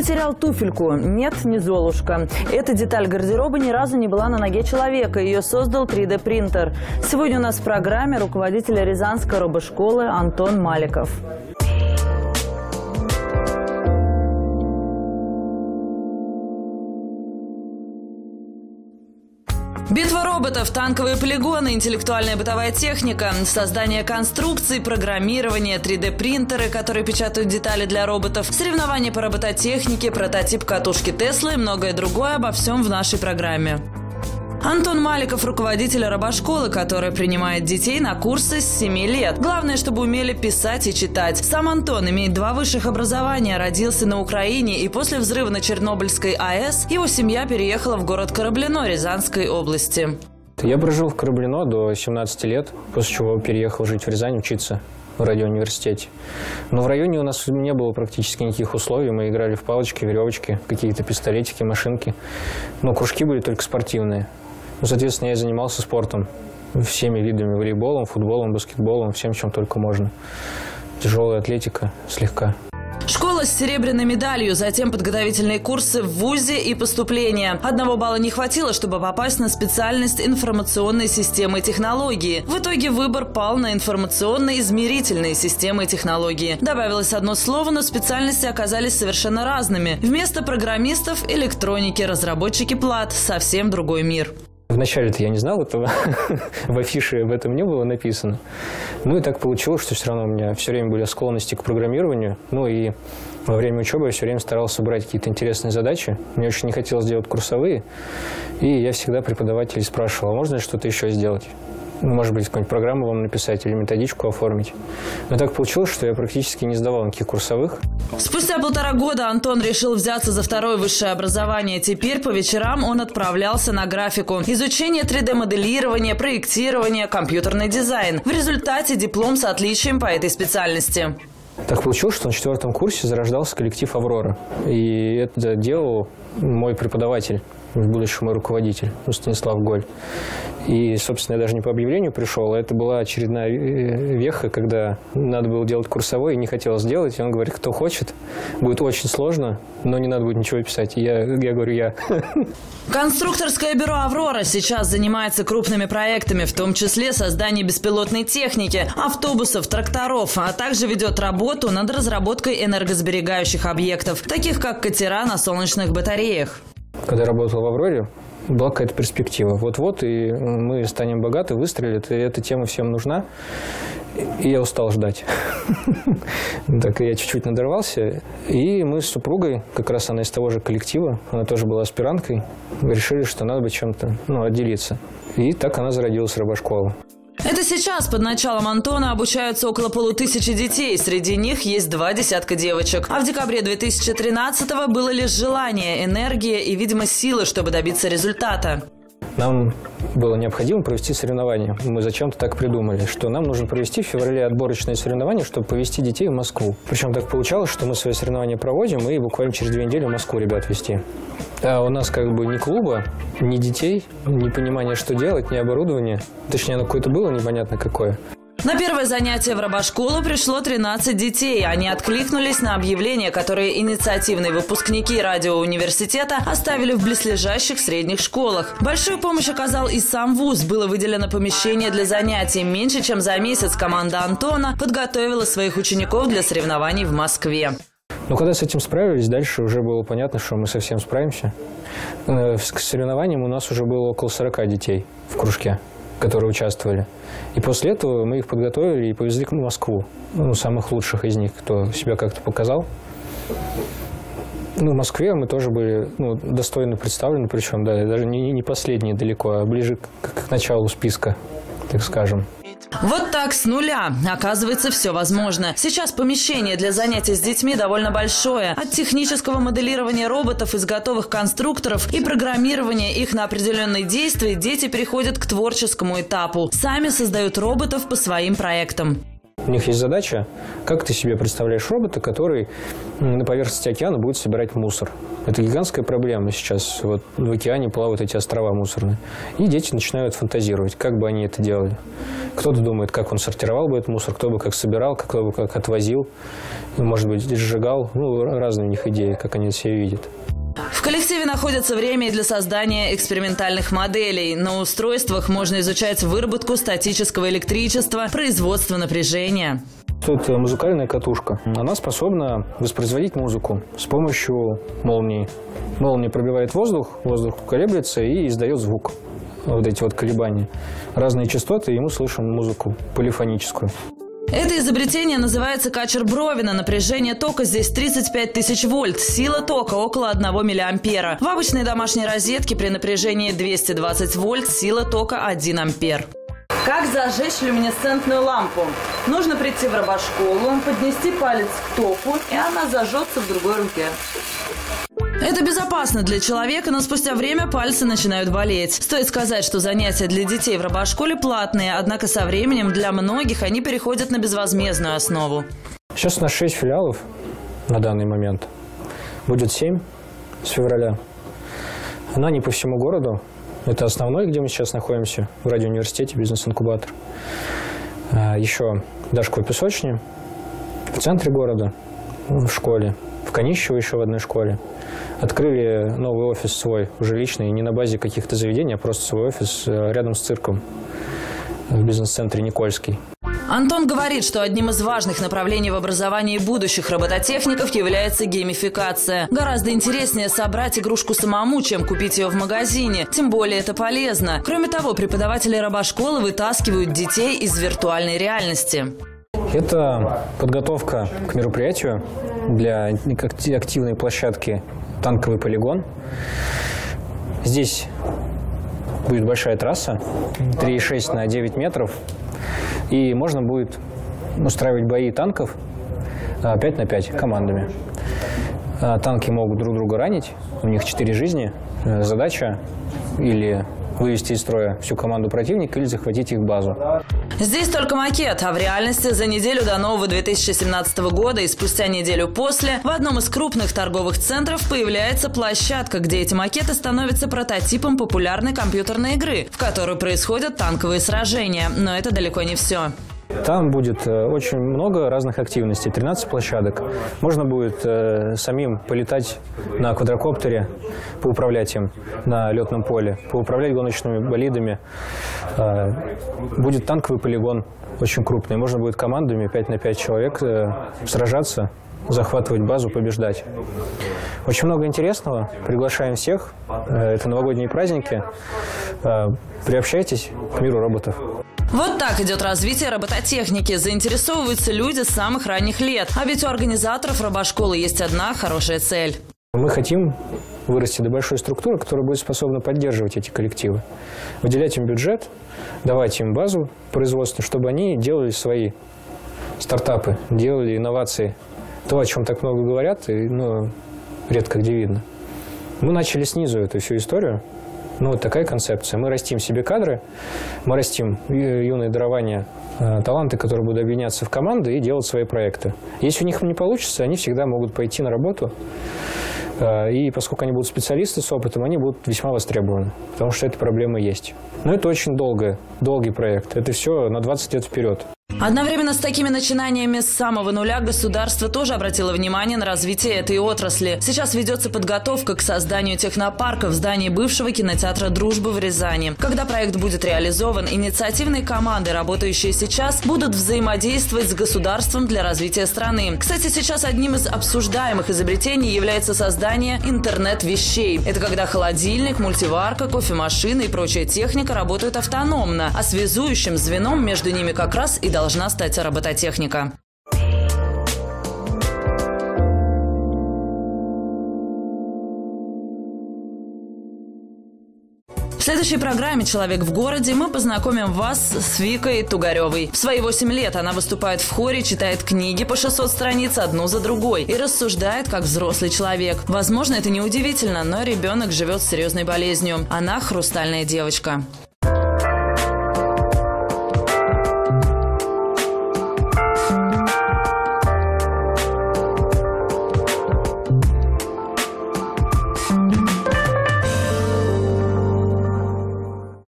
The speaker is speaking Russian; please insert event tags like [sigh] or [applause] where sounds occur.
Потерял туфельку. Нет, не Золушка. Эта деталь гардероба ни разу не была на ноге человека. Ее создал 3D-принтер. Сегодня у нас в программе руководитель Рязанской робошколы Антон Маликов. Роботов, танковые полигоны, интеллектуальная бытовая техника, создание конструкций, программирование, 3D-принтеры, которые печатают детали для роботов, соревнования по робототехнике, прототип катушки Теслы и многое другое обо всем в нашей программе. Антон Маликов – руководитель робошколы, которая принимает детей на курсы с 7 лет. Главное, чтобы умели писать и читать. Сам Антон имеет два высших образования, родился на Украине, и после взрыва на Чернобыльской АЭС его семья переехала в город Кораблино Рязанской области. Я прожил в Кораблино до 17 лет, после чего переехал жить в Рязань, учиться в радиоуниверситете. Но в районе у нас не было практически никаких условий. Мы играли в палочки, веревочки, какие-то пистолетики, машинки. Но кружки были только спортивные. Ну, соответственно, я занимался спортом всеми видами, волейболом, футболом, баскетболом, всем, чем только можно. Тяжелая атлетика слегка. Школа с серебряной медалью, затем подготовительные курсы в ВУЗе и поступление. Одного балла не хватило, чтобы попасть на специальность информационной системы и технологии. В итоге выбор пал на информационно-измерительные системы и технологии. Добавилось одно слово, но специальности оказались совершенно разными. Вместо программистов – электроники, разработчики плат – совсем другой мир. Вначале-то я не знал этого, [laughs] в афише об этом не было написано. Ну и так получилось, что все равно у меня все время были склонности к программированию. Ну и во время учебы я все время старался брать какие-то интересные задачи. Мне очень не хотелось делать курсовые. И я всегда преподавателей спрашивал, а можно что-то еще сделать? Ну, может быть, какую-нибудь программу вам написать или методичку оформить. Но так получилось, что я практически не сдавал никаких курсовых. Спустя полтора года Антон решил взяться за второе высшее образование. Теперь по вечерам он отправлялся на графику. Изучение 3D-моделирования, проектирование, компьютерный дизайн. В результате диплом с отличием по этой специальности. Так получилось, что на четвертом курсе зарождался коллектив «Аврора». И это делал мой преподаватель в будущем мой руководитель, ну, Станислав Голь. И, собственно, я даже не по объявлению пришел, а это была очередная веха, когда надо было делать курсовой, и не хотелось делать. И он говорит, кто хочет, будет очень сложно, но не надо будет ничего писать. И я, я говорю, я. [laughs] Конструкторское бюро «Аврора» сейчас занимается крупными проектами, в том числе создание беспилотной техники, автобусов, тракторов, а также ведет работу над разработкой энергосберегающих объектов, таких как катера на солнечных батареях когда я работал в «Авроре», была какая-то перспектива. Вот-вот, и мы станем богаты, выстрелит, и эта тема всем нужна. И я устал ждать. [laughs] Так я чуть-чуть надорвался. И мы с супругой, как раз она из того же коллектива, она тоже была аспиранткой, решили, что надо бы чем-то ну, отделиться. И так она зародилась рабошкола. Это сейчас под началом Антона обучаются около полутысячи детей. Среди них есть два десятка девочек. А в декабре 2013-го было лишь желание, энергия и, видимо, силы, чтобы добиться результата. Нам было необходимо провести соревнования. Мы зачем-то так придумали, что нам нужно провести в феврале отборочные соревнования, чтобы повести детей в Москву. Причем так получалось, что мы свои соревнования проводим и буквально через две недели в Москву ребят вести. А у нас как бы ни клуба, ни детей, ни понимания, что делать, ни оборудования. Точнее, оно какое-то было непонятно какое. На первое занятие в робошколу пришло 13 детей. Они откликнулись на объявление, которое инициативные выпускники радиоуниверситета оставили в близлежащих средних школах. Большую помощь оказал и сам вуз. Было выделено помещение для занятий. Меньше чем за месяц команда Антона подготовила своих учеников для соревнований в Москве. Но когда с этим справились, дальше уже было понятно, что мы совсем справимся. К соревнованиям у нас уже было около 40 детей в кружке которые участвовали. И после этого мы их подготовили и повезли в Москву. Ну, самых лучших из них, кто себя как-то показал. Ну, в Москве мы тоже были ну, достойно представлены, причем, да, даже не, не последние далеко, а ближе к, к началу списка, так скажем. Вот так, с нуля. Оказывается, все возможно. Сейчас помещение для занятий с детьми довольно большое. От технического моделирования роботов из готовых конструкторов и программирования их на определенные действия дети переходят к творческому этапу. Сами создают роботов по своим проектам. У них есть задача, как ты себе представляешь робота, который на поверхности океана будет собирать мусор. Это гигантская проблема сейчас. Вот в океане плавают эти острова мусорные. И дети начинают фантазировать, как бы они это делали. Кто-то думает, как он сортировал бы этот мусор, кто бы как собирал, кто бы как отвозил, может быть, сжигал. Ну, разные у них идеи, как они это себе видят. В коллективе находится время и для создания экспериментальных моделей. На устройствах можно изучать выработку статического электричества, производство напряжения. Тут музыкальная катушка. Она способна воспроизводить музыку с помощью молнии. Молния пробивает воздух, воздух колеблется и издает звук. Вот эти вот колебания. Разные частоты, и мы слышим музыку полифоническую. Это изобретение называется качер Бровина. Напряжение тока здесь 35 тысяч вольт. Сила тока около 1 миллиампера. В обычной домашней розетке при напряжении 220 вольт сила тока 1 ампер. Как зажечь люминесцентную лампу? Нужно прийти в робошколу, поднести палец к току, и она зажжется в другой руке. Это безопасно для человека, но спустя время пальцы начинают болеть. Стоит сказать, что занятия для детей в робошколе платные, однако со временем для многих они переходят на безвозмездную основу. Сейчас у нас 6 филиалов на данный момент. Будет 7 с февраля. Она не по всему городу. Это основной, где мы сейчас находимся, в радиоуниверситете, бизнес-инкубатор. А, еще Дашкова песочни в центре города, в школе. В Конищево еще в одной школе. Открыли новый офис свой, уже личный, не на базе каких-то заведений, а просто свой офис э, рядом с цирком в бизнес-центре Никольский. Антон говорит, что одним из важных направлений в образовании будущих робототехников является геймификация. Гораздо интереснее собрать игрушку самому, чем купить ее в магазине. Тем более это полезно. Кроме того, преподаватели робошколы вытаскивают детей из виртуальной реальности. Это подготовка к мероприятию для активной площадки «Танковый полигон». Здесь будет большая трасса, 3,6 на 9 метров, и можно будет устраивать бои танков 5 а, на 5 командами. А, танки могут друг друга ранить, у них 4 жизни. Э, задача или вывести из строя всю команду противника или захватить их базу. Здесь только макет, а в реальности за неделю до нового 2017 года и спустя неделю после в одном из крупных торговых центров появляется площадка, где эти макеты становятся прототипом популярной компьютерной игры, в которой происходят танковые сражения. Но это далеко не все. Там будет э, очень много разных активностей, 13 площадок. Можно будет э, самим полетать на квадрокоптере, поуправлять им на летном поле, поуправлять гоночными болидами. Э, будет танковый полигон очень крупный. Можно будет командами 5 на 5 человек сражаться, захватывать базу, побеждать. Очень много интересного. Приглашаем всех. Это новогодние праздники. Приобщайтесь к миру роботов. Вот так идет развитие робототехники. Заинтересовываются люди с самых ранних лет. А ведь у организаторов робошколы есть одна хорошая цель. Мы хотим вырасти до большой структуры, которая будет способна поддерживать эти коллективы. Выделять им бюджет, давать им базу производства, чтобы они делали свои стартапы, делали инновации. То, о чем так много говорят, и, ну, редко где видно. Мы начали снизу эту всю историю. Ну, вот такая концепция. Мы растим себе кадры, мы растим юные дарования, э, таланты, которые будут объединяться в команды и делать свои проекты. Если у них не получится, они всегда могут пойти на работу. Э, и поскольку они будут специалисты с опытом, они будут весьма востребованы, потому что эта проблема есть. Но это очень долгое, долгий проект. Это все на 20 лет вперед. Одновременно с такими начинаниями с самого нуля государство тоже обратило внимание на развитие этой отрасли. Сейчас ведется подготовка к созданию технопарка в здании бывшего кинотеатра «Дружбы» в Рязани. Когда проект будет реализован, инициативные команды, работающие сейчас, будут взаимодействовать с государством для развития страны. Кстати, сейчас одним из обсуждаемых изобретений является создание интернет-вещей. Это когда холодильник, мультиварка, кофемашина и прочая техника работают автономно, а связующим звеном между ними как раз и должна должна стать робототехника. В следующей программе «Человек в городе» мы познакомим вас с Викой Тугаревой. В свои 8 лет она выступает в хоре, читает книги по 600 страниц одну за другой и рассуждает как взрослый человек. Возможно, это не удивительно, но ребенок живет с серьезной болезнью. Она хрустальная девочка.